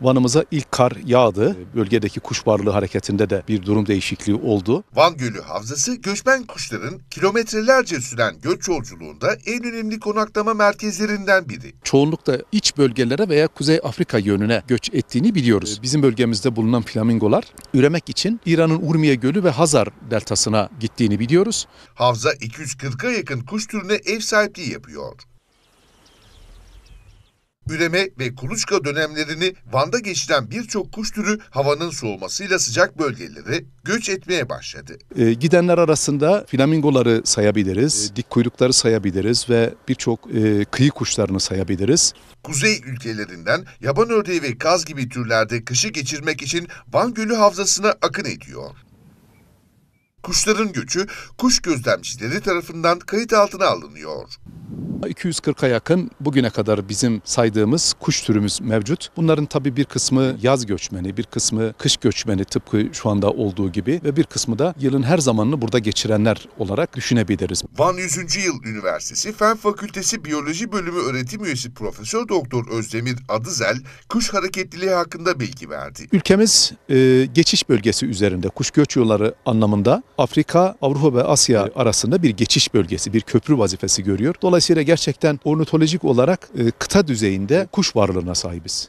Van'ımıza ilk kar yağdı. Bölgedeki kuş varlığı hareketinde de bir durum değişikliği oldu. Van Gölü Havzası göçmen kuşların kilometrelerce süren göç yolculuğunda en önemli konaklama merkezlerinden biri. Çoğunlukla iç bölgelere veya Kuzey Afrika yönüne göç ettiğini biliyoruz. Bizim bölgemizde bulunan flamingolar üremek için İran'ın Urmiye Gölü ve Hazar deltasına gittiğini biliyoruz. Havza 240'a yakın kuş türüne ev sahipliği yapıyor. Üreme ve kuluçka dönemlerini Van'da geçiren birçok kuş türü havanın soğumasıyla sıcak bölgelere göç etmeye başladı. Ee, gidenler arasında flamingoları sayabiliriz, dik kuyrukları sayabiliriz ve birçok e, kıyı kuşlarını sayabiliriz. Kuzey ülkelerinden yaban ördeği ve kaz gibi türlerde kışı geçirmek için Van Gölü Havzası'na akın ediyor. Kuşların göçü kuş gözlemcileri tarafından kayıt altına alınıyor. 240'a yakın bugüne kadar bizim saydığımız kuş türümüz mevcut. Bunların tabii bir kısmı yaz göçmeni, bir kısmı kış göçmeni tıpkı şu anda olduğu gibi ve bir kısmı da yılın her zamanını burada geçirenler olarak düşünebiliriz. Van 100. Yıl Üniversitesi Fen Fakültesi Biyoloji Bölümü öğretim üyesi Profesör Doktor Özdemir Adızel kuş hareketliliği hakkında bilgi verdi. Ülkemiz e, geçiş bölgesi üzerinde kuş göç yolları anlamında Afrika, Avrupa ve Asya arasında bir geçiş bölgesi, bir köprü vazifesi görüyor. Dolayısıyla gerçekten ornitolojik olarak e, kıta düzeyinde kuş varlığına sahibiz.